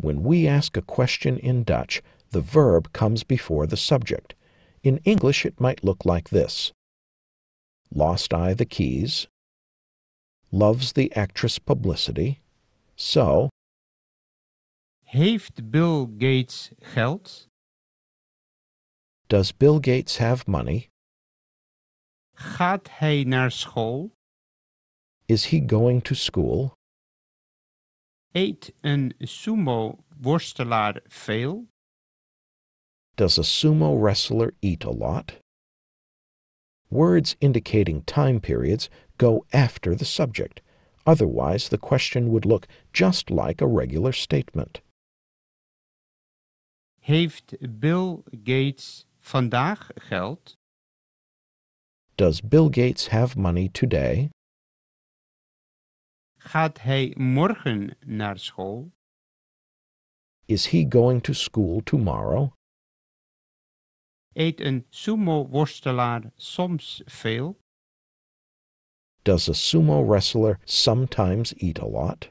When we ask a question in Dutch, the verb comes before the subject. In English, it might look like this Lost I the keys? Loves the actress publicity? So, Heeft Bill Gates geld? does Bill Gates have money? Gaat hij naar school? Is he going to school? Eet een sumo-worstelaar veel? Does a sumo wrestler eat a lot? Words indicating time periods go after the subject. Otherwise, the question would look just like a regular statement. Heeft Bill Gates vandaag geld? Does Bill Gates have money today? Gaat hij morgen naar school? Is he going to school tomorrow? Eet een sumo-worstelaar soms veel? Does a sumo wrestler sometimes eat a lot?